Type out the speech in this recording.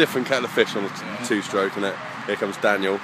different kettle of fish on a two-stroke, and it here comes Daniel.